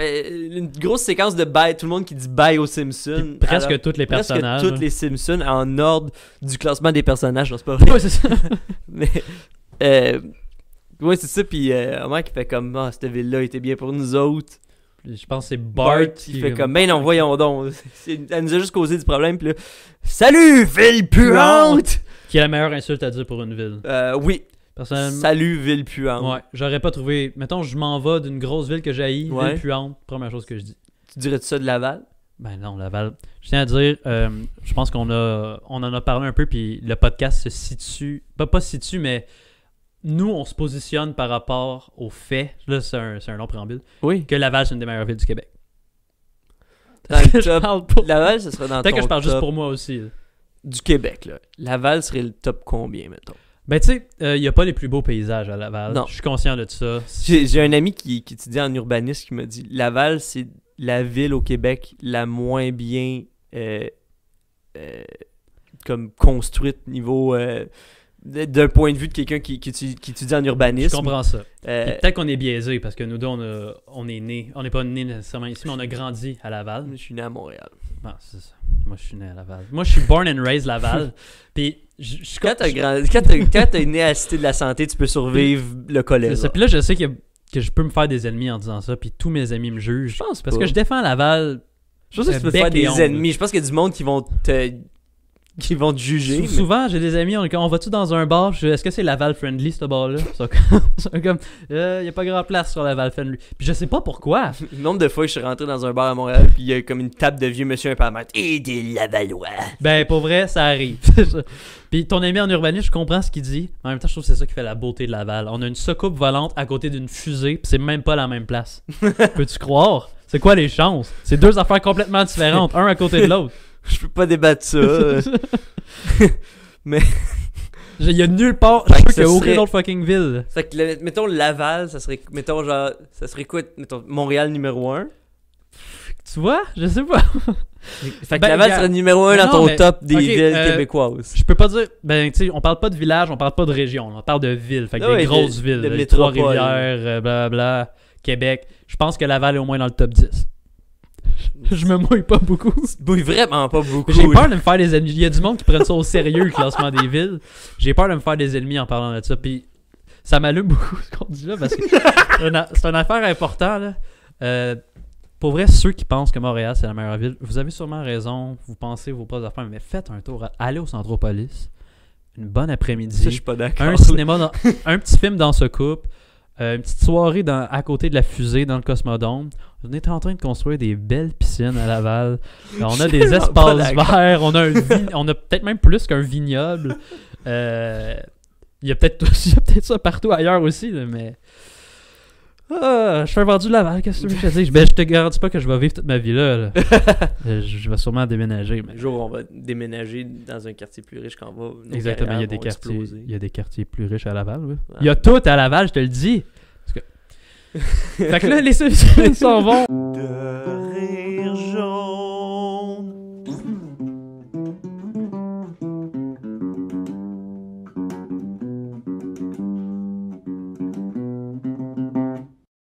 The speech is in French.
Une grosse séquence de bye, tout le monde qui dit bye aux Simpsons. Puis presque Alors, tous les presque personnages. tous les Simpsons en ordre du classement des personnages. Non, c'est pas vrai. C'est ça. Mais, euh, ouais, c'est ça. Puis, euh, Homer qui fait comme, ah, cette ville-là était bien pour nous autres. Je pense que c'est Bart, Bart, qui fait comme, ben non, voyons donc. Elle nous a juste causé du problème. Puis là, salut, ville puante! Qui est la meilleure insulte à dire pour une ville. Euh, oui, Personnellement. salut, ville puante. Ouais, j'aurais pas trouvé. Mettons, je m'en vais d'une grosse ville que j'ai Ouais. ville puante, première chose que je dis. Tu dirais ça de Laval? Ben non, Laval. Je tiens à dire, euh, je pense qu'on a, on en a parlé un peu, puis le podcast se situe, pas pas se situe, mais nous, on se positionne par rapport aux faits. Là, c'est un, c'est un long préambule. Oui. Que Laval, c'est une des meilleures villes du Québec. Dans le Je top. parle pour- Laval, ce serait dans Peut-être que je parle juste pour moi aussi. là. du Québec. Là. Laval serait le top combien, mettons? Ben, tu sais, il n'y a pas les plus beaux paysages à Laval. Non. Je suis conscient de ça. J'ai j'ai un ami qui, qui étudie en urbanisme qui m'a dit Laval, c'est la ville au Québec la moins bien euh, euh, comme construite niveau euh, d'un point de vue de quelqu'un qui, qui, étudie, qui étudie en Je urbanisme. comprends ça. Euh, Peut-être qu'on est biaisé parce que nous deux, on, a- on est nés. On n'est pas nés nécessairement ici, mais on a grandi à Laval. je suis né à Montréal. Ah, c'est ça. Moi, je suis né à Laval. Moi, je suis born and raised Laval. Puis, je je Quand t'es né à la Cité de la Santé, tu peux survivre le collège. Puis là, je sais que, que je peux me faire des ennemis en disant ça, puis tous mes amis me jugent. Je pense Parce pas. que je défends Laval. Je pense que tu peux te faire des ennemis. Je pense qu'il y a du monde qui vont te qui vont te juger. Sou- mais- Souvent, j'ai des amis, on on va-tu dans un bar? Est-ce que c'est Laval friendly, ce bar-là? Ils sont comme, il n'y a pas grand place sur Laval friendly. Puis je sais pas pourquoi. Le nombre de fois que je suis rentré dans un bar à Montréal, puis il y a comme une table de vieux monsieur un peu à mettre. Et des Lavallois. Ben, pour vrai, ça arrive. Puis ton ami en urbanisme, je comprends ce qu'il dit. En même temps, je trouve que c'est ça qui fait la beauté de Laval. On a une soucoupe volante à côté d'une fusée, puis c'est même pas la même place. Peux-tu croire? C'est quoi les chances? C'est deux affaires complètement différentes, un à côté de l'autre. Je peux pas débattre ça. euh. Mais- Il y a nulle part. Fait que qu'il y a ce aucune serait- autre fucking ville. Fait que, le- mettons Laval, ça serait. Mettons genre. Ça serait quoi Mettons Montréal numéro 1. Tu vois? Je sais pas. Fait que Ben, Laval gars- serait numéro 1 Mais dans non, ton mais- top des ok, villes euh, québécoises. Je peux pas dire. Ben, tu sais, on parle pas de village, on parle pas de région. On parle de ville. Fait que Ah des ouais, grosses villes. de là, métropole. Trois-Rivières, euh, blablabla, Québec. Je pense que Laval est au moins dans le top 10. Je me mouille pas beaucoup. Oui, vraiment pas beaucoup. J'ai peur de me faire des ennemis. Il y a du monde qui prennent ça au sérieux, le classement des villes. J'ai peur de me faire des ennemis en parlant de ça. Puis ça m'allume beaucoup ce qu'on dit là parce que c'est une affaire importante. Là. Euh, pour vrai, ceux qui pensent que Montréal c'est la meilleure ville, vous avez sûrement raison. Vous pensez vos propres affaires, mais faites un tour. Allez au Centropolis. Une bonne Ça, je après-midi. suis pas d'accord. Un cinéma, dans- un petit film dans ce couple. Euh, une petite soirée dans- à côté de la fusée dans le Cosmodome. On est en train de construire des belles piscines à Laval. On a des espaces verts. On a, un vi- on a peut-être même plus qu'un vignoble. Euh, Il y a peut-être peut-être ça partout ailleurs aussi, là, mais. Ah, je suis un vendu de Laval, qu'est-ce que tu veux que je te dise? Ben, je te garantis pas que je vais vivre toute ma vie là. là. Euh, je je vais sûrement déménager. Mais... Un jour, on va déménager dans un quartier plus riche quand on va. nos Exactement, il y, a des quartiers, exploser. il y a des quartiers plus riches à Laval. oui. Ouais. Il y a tout à Laval, je te le dis. Parce que- fait que là, les solutions s'en vont. De-